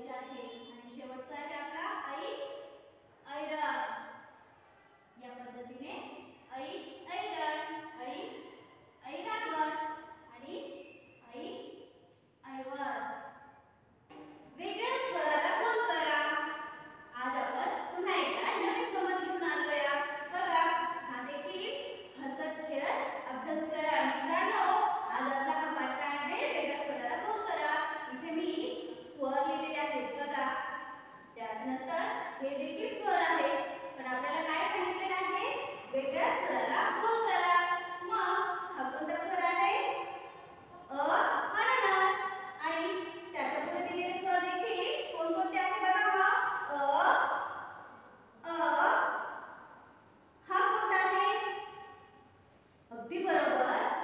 रेघ ओढायची आहे. आणि शेवटचा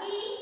一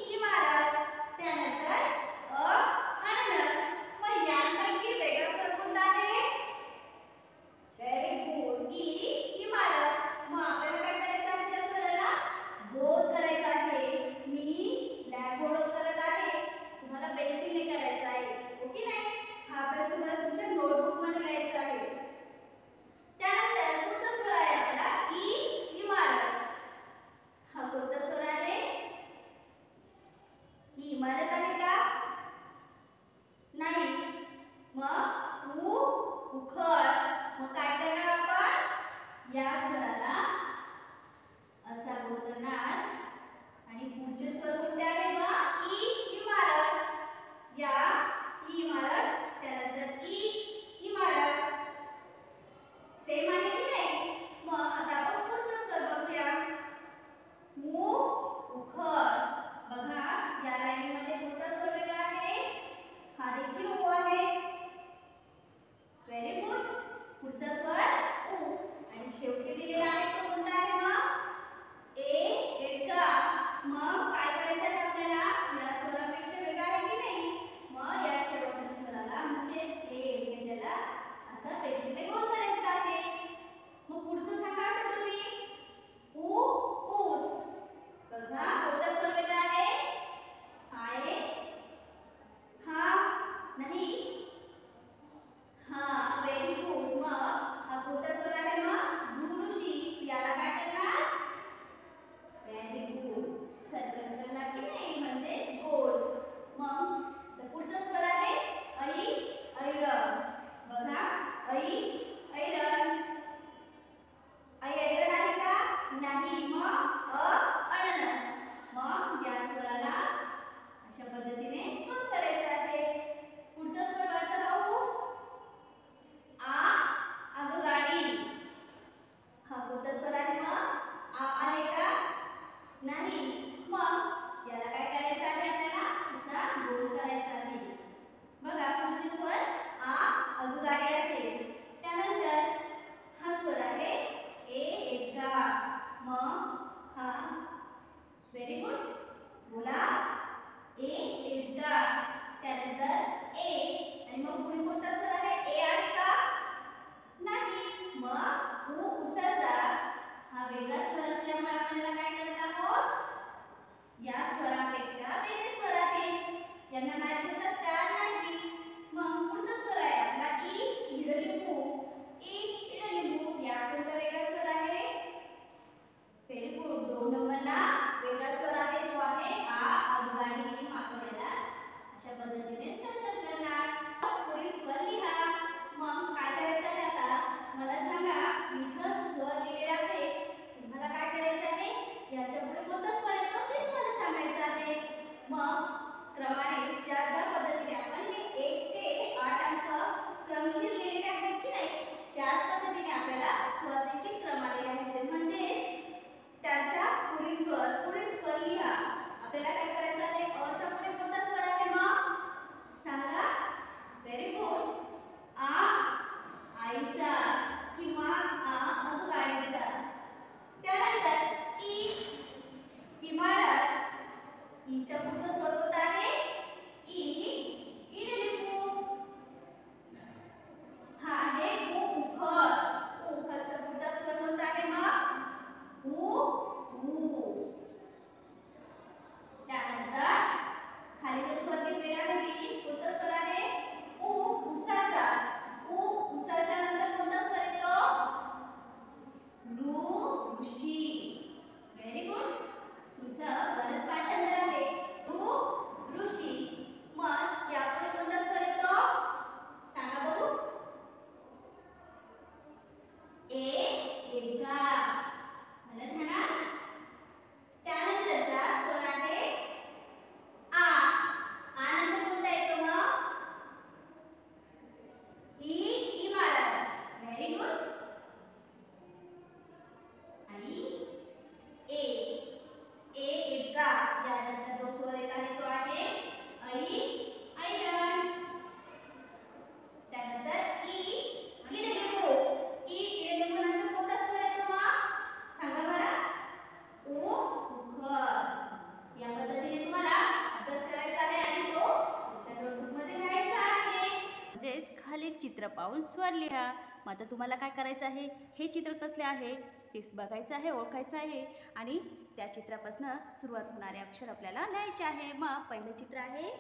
चित्र पाहून स्वर लिहा मग आता तुम्हाला काय करायचं आहे? हे चित्र कसले आहे? तेच बघायचं आहे ओळखायचं आहे. आणि त्या चित्रापासून सुरुवात होणारे अक्षर आपल्याला लिहायचे आहे. मग पहिलं चित्र आहे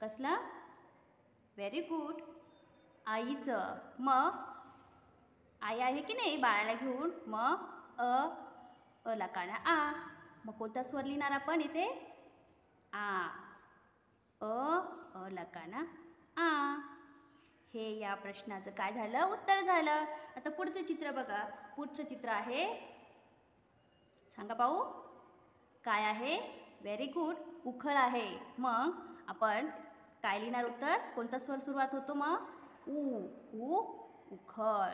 कसलं? व्हेरी गुड आईचं. मग आई आहे की नाही बाळाला घेऊन? मग अ अ लकाना आ. मग कोणता स्वर लिहिणार आपण इथे? आ. अ अ लकाना आ. हे या प्रश्नाचं काय झालं? उत्तर झालं. आता पुढचं चित्र बघा. पुढचं चित्र आहे. सांगा पाहू काय आहे? व्हेरी गुड उखळ आहे. मग आपण काय लिहिणार उत्तर? कोणता स्वर सुरुवात होतो मग? ऊ ऊ उखळ.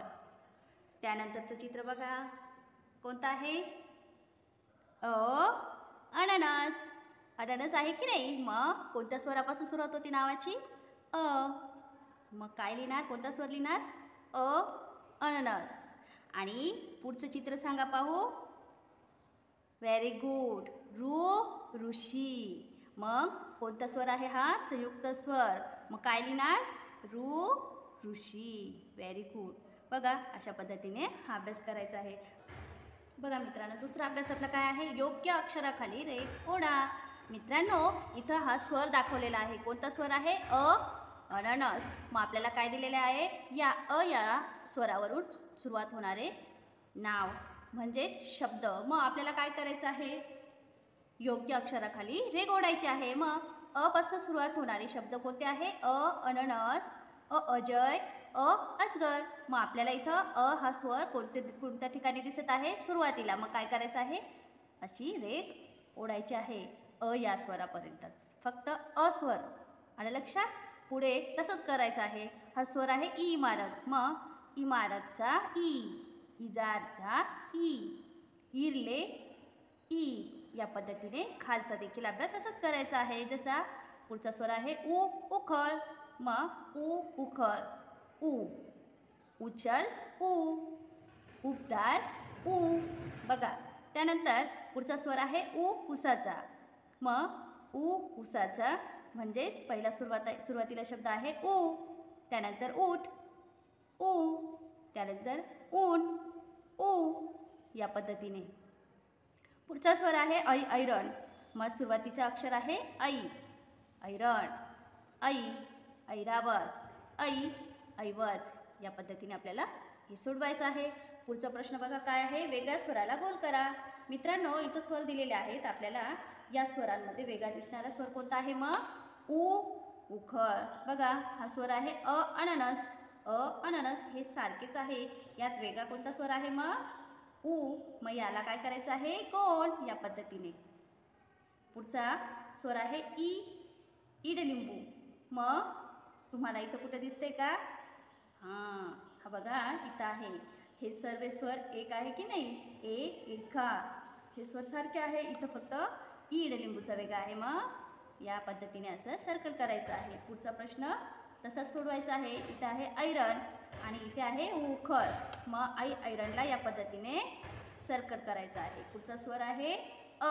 त्यानंतरचं चित्र बघा. कोणतं आहे? अ. अननस. अननस आहे की नाही? मग कोणत्या स्वरापासून सुरुवात होती नावाची? अ. मग काय लिहिणार? कोणता स्वर लिहिणार? अ अननस. आणि पुढचं चित्र सांगा पाहू. व्हेरी गुड रू ऋषी. मग कोणता स्वर आहे हा? संयुक्त स्वर. मग काय लिहिणार? रू ऋषी. व्हेरी गुड बघा अशा पद्धतीने हा अभ्यास करायचा आहे. बघा मित्रांनो दुसरा अभ्यास आपला काय आहे? योग्य अक्षराखाली रे ओढा मित्रांनो इथं हा स्वर दाखवलेला आहे. कोणता स्वर आहे? अ अननस. मग आपल्याला काय दिलेले आहे? या अ या स्वरावरून सुरुवात होणारे नाव म्हणजेच शब्द. मग आपल्याला काय करायचं आहे? योग्य अक्षराखाली रेग ओढायची आहे. मग अपासून सुरुवात होणारे शब्द कोणते आहे? अ अननस अ अजय अ अजगर. मग आपल्याला इथं अ हा स्वर कोणते कोणत्या ठिकाणी दिसत आहे? सुरुवातीला. मग काय करायचं आहे? अशी रेग ओढायची आहे. अ या स्वरापर्यंतच. फक्त अ स्वर. आलं लक्षात? पुढे तसंच करायचं आहे. हा स्वर आहे इ इमारत. मग इमारतचा ई इजारचा ई इरले ई. या पद्धतीने खालचा देखील अभ्यास असंच करायचा आहे. जसा पुढचा स्वर आहे उ उखळ. मग उ उखळ. उ उचल उ उबदार उ. बघा त्यानंतर पुढचा स्वर आहे उ उसाचा. मग उ उसाचा म्हणजेच पहिला सुरुवात सुरुवातीला शब्द आहे ऊ त्यानंतर उठ उ त्यानंतर ऊन. ऊ या पद्धतीने. पुढचा स्वर आहे ऐ ऐरण. मग सुरुवातीचा अक्षर आहे ऐ. ऐरण. ऐ ऐरावत. ऐ ऐवज. या पद्धतीने आपल्याला हे सोडवायचं आहे. पुढचा प्रश्न बघा काय आहे? वेगळ्या स्वराला गोल करा. मित्रांनो इथं स्वर दिलेले आहेत. आपल्याला या स्वरांमध्ये वेगळा दिसणारा स्वर कोणता आहे? मग उ उखळ. बघा हा स्वर आहे अ अननस. अ अननस हे सारखेच आहे. यात वेगळा कोणता स्वर आहे मग उ. मग याला काय करायचं आहे? कोण? या पद्धतीने. पुढचा स्वर आहे ई इडलिंबू मग तुम्हाला इथं कुठं दिसते का? हां. हा बघा इथं आहे. हे सर्व स्वर एक आहे की नाही? ए इडका हे स्वर सारखे आहे. इथं फक्त ई इडलिंबूचा वेगळा आहे मग या पद्धतीने असं सर्कल करायचं आहे. पुढचा प्रश्न तसाच सोडवायचा आहे. इथं आहे ऐरण आणि इथे आहे उखळ. मग आई ऐरणला या पद्धतीने सर्कल करायचं आहे. पुढचा स्वर आहे अ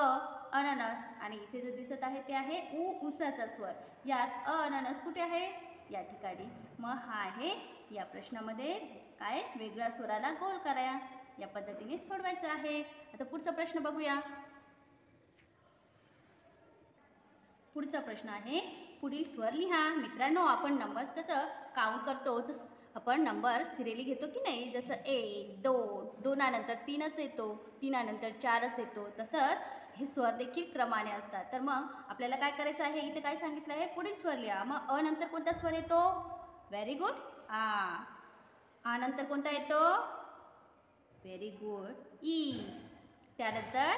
अननस. आणि इथे जो दिसत आहे ते आहे उ उसाचा स्वर. यात अ अननस कुठे आहे? या ठिकाणी. मग हा आहे या प्रश्नामध्ये काय? वेगळ्या स्वराला गोल करा. या पद्धतीने सोडवायचं आहे. आता पुढचा प्रश्न बघूया. पुढचा प्रश्न आहे. पुढील स्वर लिहा. मित्रांनो आपण नंबर्स कसं काउंट करतो? तस आपण नंबर सिरेली घेतो की नाही? जसं एक दोन दोनानंतर तीनच येतो. तीनानंतर चारच येतो. तसंच हे स्वर देखील क्रमाने असतात. तर मग आपल्याला काय करायचं आहे? इथे काय सांगितलं आहे? पुढील स्वर लिहा. मग अ नंतर कोणता स्वर येतो? व्हेरी गुड आ. आ नंतर कोणता येतो? व्हेरी गुड ई त्यानंतर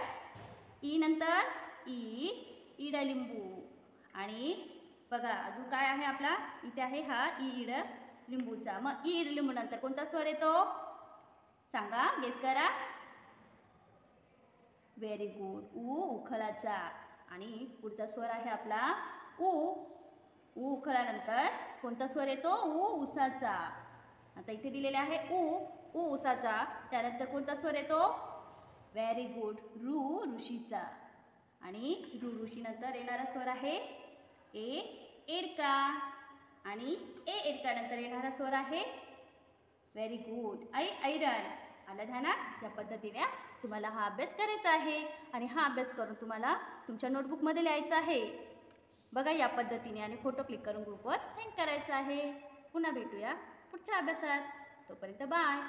ई नंतर ई इडलिंबू. आणि बघा अजून काय आहे आपला? इथे आहे हा ईड लिंबूचा. मग ईड लिंबू नंतर कोणता स्वर येतो? सांगा गेस करा. व्हेरी गुड ऊ उखळाचा. आणि पुढचा स्वर आहे आपला ऊ ऊ उखळानंतर कोणता स्वर येतो? ऊ उसाचा. आता इथे दिलेले आहे ऊ ऊ उसाचा. त्यानंतर कोणता स्वर येतो? व्हेरी गुड रू ऋषीचा. आणि रू ऋषीनंतर येणारा स्वर आहे ए एडका. आणि ए एडकानंतर येणारा स्वर आहे. व्हेरी गुड ऐ ऐरण आलं ध्यानात या पद्धतीने तुम्हाला हा अभ्यास करायचा आहे. आणि हा अभ्यास करून तुम्हाला तुमच्या नोटबुकमध्ये लिहायचा आहे. बघा या पद्धतीने आणि फोटो क्लिक करून ग्रुपवर सेंड करायचा आहे. पुन्हा भेटूया पुढच्या अभ्यासात. तोपर्यंत बाय